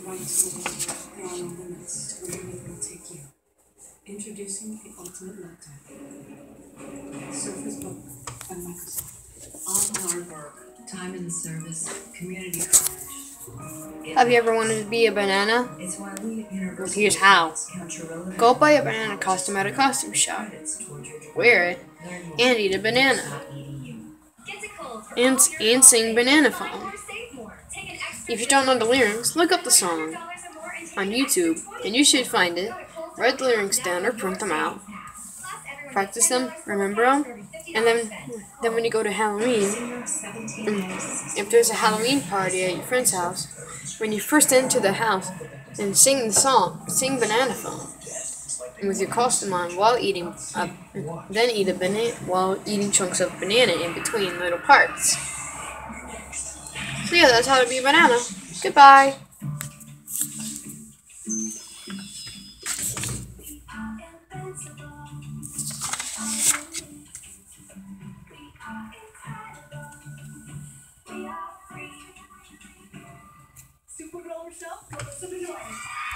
the right soul, there are no limits to where your love will take you. Introducing the ultimate love tank. Surface Book by Microsoft. All hard work, time in service, community college. Have you ever wanted to be a banana? It's why we at here's how. count your relevant Go buy a banana costume at a costume shop. credits toward your degree. Wear it and eat a banana. And, and sing Banana Phone. If you don't know the lyrics, look up the song on YouTube and you should find it. Write the lyrics down or print them out. Practice them, remember them, and then then when you go to Halloween, if there's a Halloween party at your friend's house, when you first enter the house, then sing the song, sing Banana Phone, and with your costume on while eating, a, then eat a banana while eating chunks of banana in between little parts. Yeah, that's how to be a banana. Goodbye. Noise.